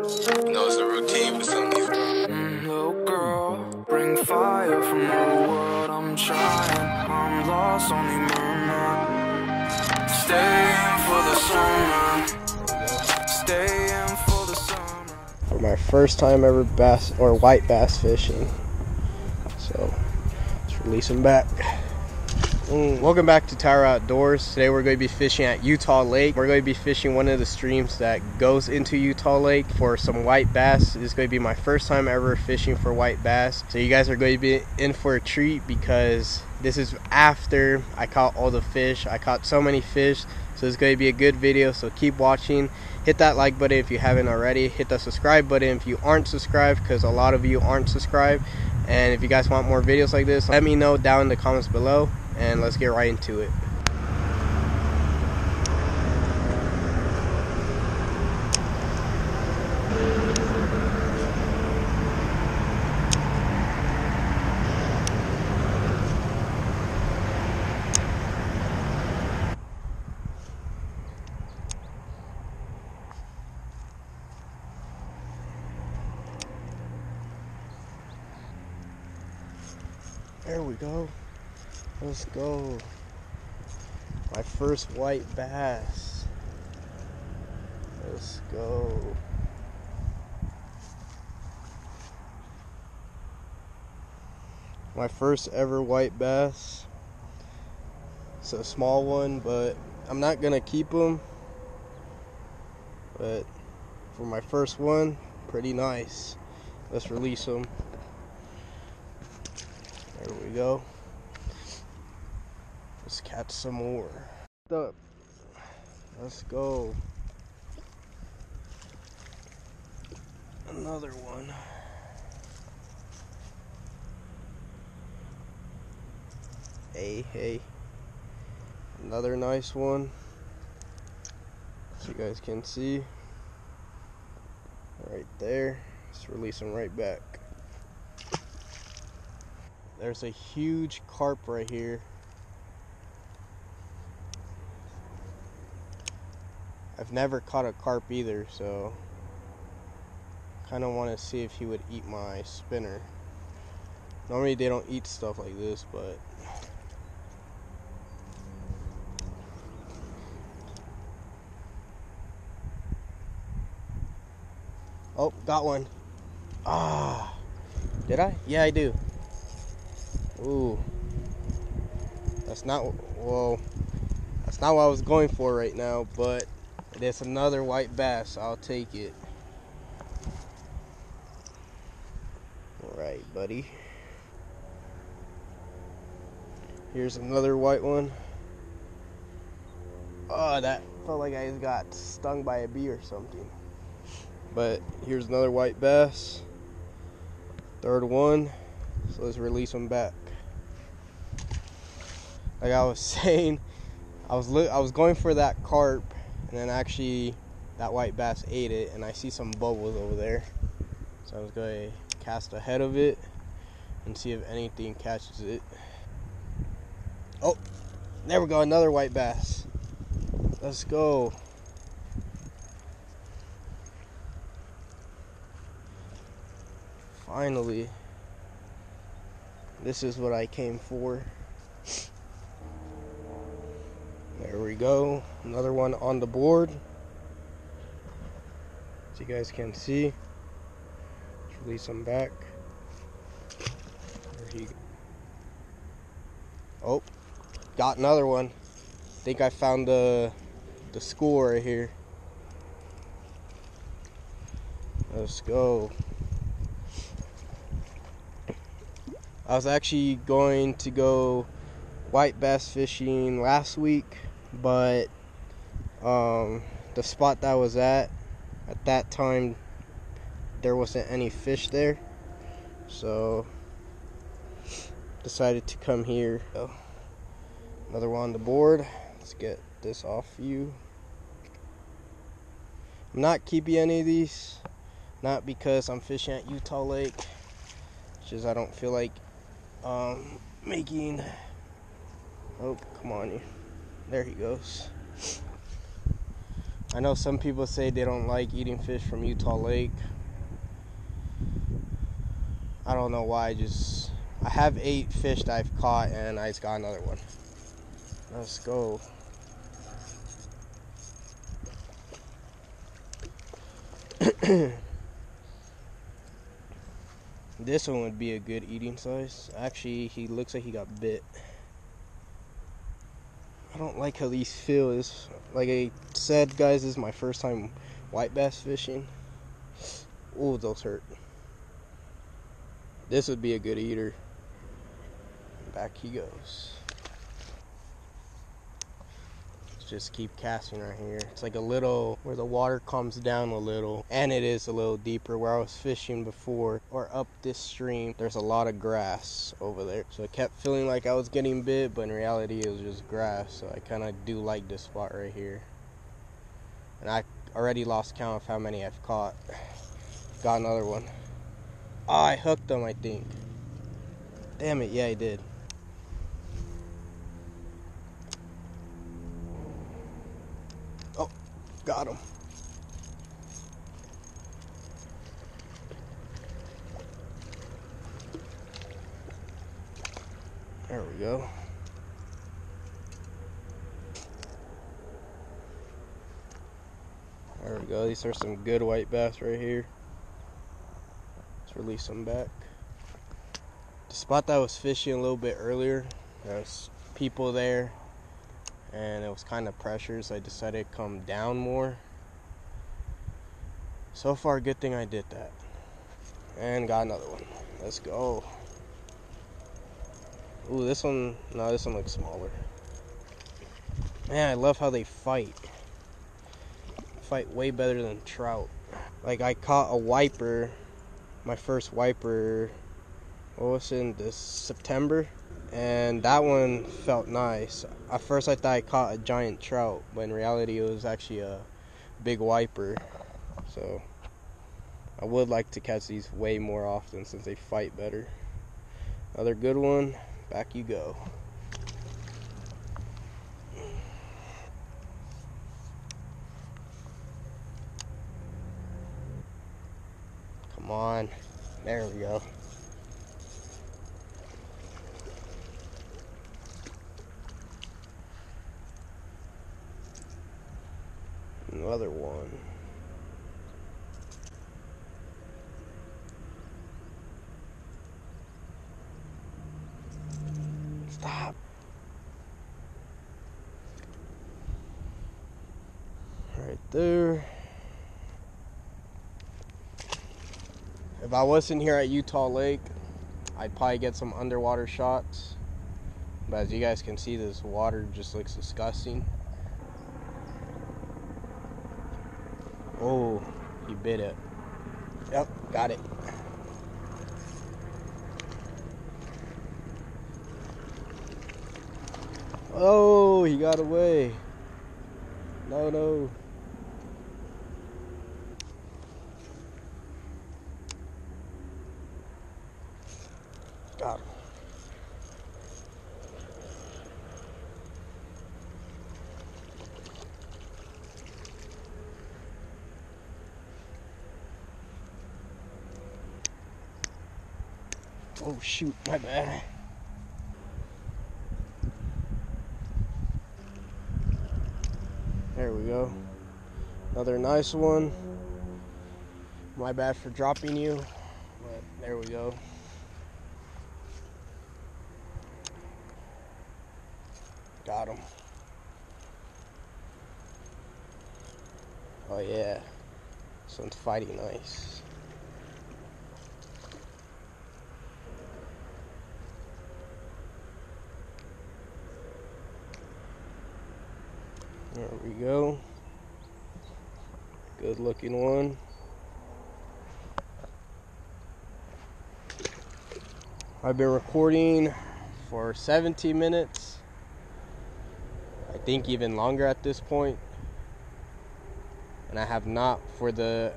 know it's a routine with some of these. Mm, little girl, bring fire from the world. I'm trying, I'm lost, only murmur. Staying for the summer, staying for the summer. for my first time ever bass or white bass fishing. So let's release them back. Mm, welcome back to Tyro Outdoors. Today we're going to be fishing at Utah Lake. We're going to be fishing one of the streams that goes into Utah Lake for some white bass. This is going to be my first time ever fishing for white bass. So you guys are going to be in for a treat because this is after I caught all the fish. I caught so many fish. So it's going to be a good video. So keep watching. Hit that like button if you haven't already. Hit the subscribe button if you aren't subscribed because a lot of you aren't subscribed. And if you guys want more videos like this, let me know down in the comments below and let's get right into it. There we go. Let's go. My first white bass. Let's go. My first ever white bass. It's a small one, but I'm not gonna keep them. But for my first one, pretty nice. Let's release them. There we go. Let's catch some more. Up. Let's go. Another one. Hey, hey. Another nice one. As you guys can see. Right there. Let's release them right back. There's a huge carp right here. I've never caught a carp either, so kind of want to see if he would eat my spinner. Normally they don't eat stuff like this, but Oh, got one. Ah. Did I? Yeah, I do. Ooh. That's not well. That's not what I was going for right now, but is another white bass. I'll take it. All right, buddy. Here's another white one. Oh, that felt like I got stung by a bee or something. But here's another white bass. Third one. So let's release them back. Like I was saying, I was li- I was going for that carp, and then actually that white bass ate it, and I see some bubbles over there. So I was going to cast ahead of it and see if anything catches it. Oh, there we go, another white bass. Let's go. Finally. This is what I came for. There we go. Another one on the board. As you guys can see. Let's release them back. There he Oh, got another one. think I found the the school right here. Let's go. I was actually going to go white bass fishing last week, but um, the spot that I was at at that time there wasn't any fish there, so decided to come here. So, another one on the board. Let's get this off you. I'm not keeping any of these, not because I'm fishing at Utah Lake, just I don't feel like um, making. Oh, come on, you. There he goes. I know some people say they don't like eating fish from Utah Lake. I don't know why. I just I have eight fish that I've caught, and I just got another one. Let's go. this one would be a good eating size. Actually, he looks like he got bit. I don't like how these feel. Is like I said, guys, this is my first time white bass fishing. Ooh, those hurt. This would be a good eater. Back he goes. Just keep casting right here. It's like a little where the water comes down a little and it is a little deeper where I was fishing before or up this stream. There's a lot of grass over there. So I kept feeling like I was getting bit, but in reality it was just grass. So I kind of do like this spot right here. And I already lost count of how many I've caught. Got another one. Oh, I hooked them, I think. Damn it, yeah, I did. Got him. There we go. There we go. These are some good white bass right here. Let's release them back. The spot that I was fishing a little bit earlier, there's people there and it was kind of pressure, so I decided to come down more. So far, good thing I did that. And got another one. Let's go. Ooh, this one, no, this one looks smaller. Man, I love how they fight. Fight way better than trout. Like, I caught a wiper, my first wiper, what was it, in this September? And that one felt nice. At first, I thought I caught a giant trout, but in reality, it was actually a big wiper. So, I would like to catch these way more often since they fight better. Another good one, back you go. Come on, there we go. Another one. Stop. Right there. If I wasn't here at Utah Lake, I'd probably get some underwater shots. But as you guys can see, this water just looks disgusting. Oh, he bit it. Yep, got it. Oh, he got away. No, no. Got Oh shoot, my bad. There we go. Another nice one. My bad for dropping you, but there we go. Got him. Oh yeah, this one's fighting nice. There we go. Good looking one. I've been recording for 17 minutes. I think even longer at this point. And I have not for the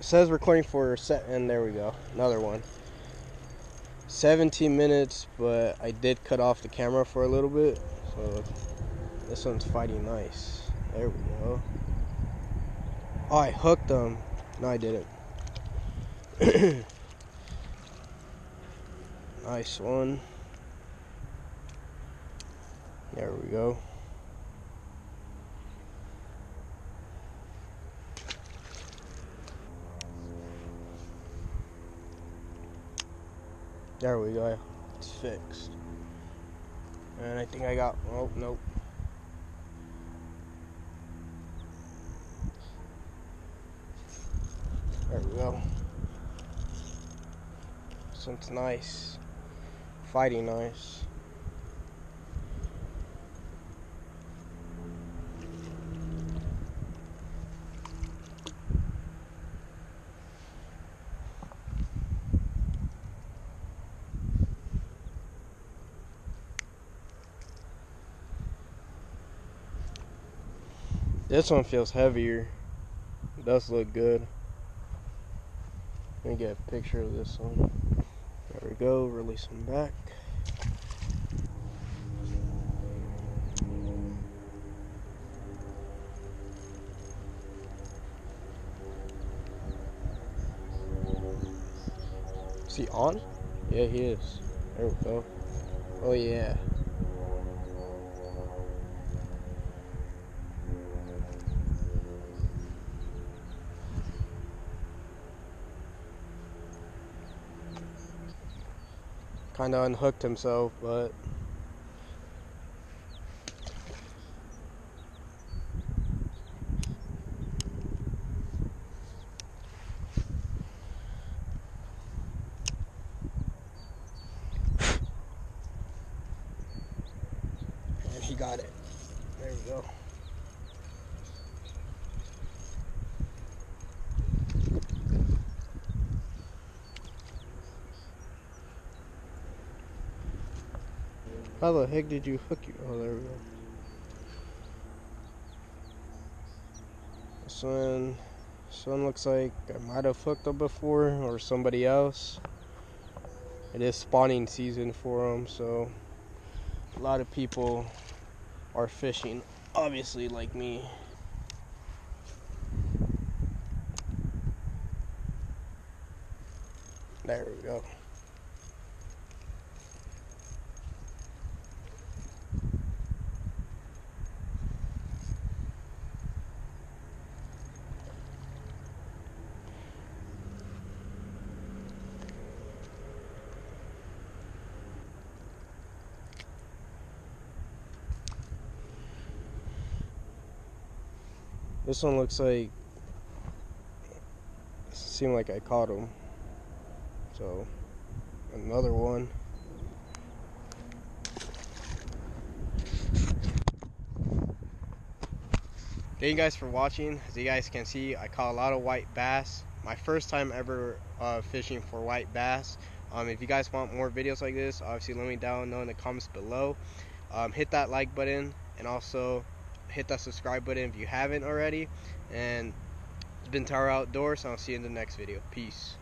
says recording for set and there we go. Another one. 17 minutes, but I did cut off the camera for a little bit. So this one's fighting nice. There we go. Oh, I hooked them. No, I didn't. nice one. There we go. There we go. It's fixed. And I think I got, oh, nope. There we go. Something nice. Fighting nice. This one feels heavier. It does look good. Let me get a picture of this one. There we go, release them back. Is he on? Yeah, he is. There we go. Oh yeah. Kind of unhooked himself, but and he got it. There we go. How the heck did you hook you? Oh, there we go. This one, this one looks like I might have hooked up before or somebody else. It is spawning season for them, so a lot of people are fishing, obviously, like me. There we go. This one looks like seemed like I caught him. So another one. Thank you guys for watching. As you guys can see, I caught a lot of white bass. My first time ever uh, fishing for white bass. Um, if you guys want more videos like this, obviously let me down know in the comments below. Um, hit that like button and also hit that subscribe button if you haven't already. And it's been Tyro Outdoors. I'll see you in the next video. Peace.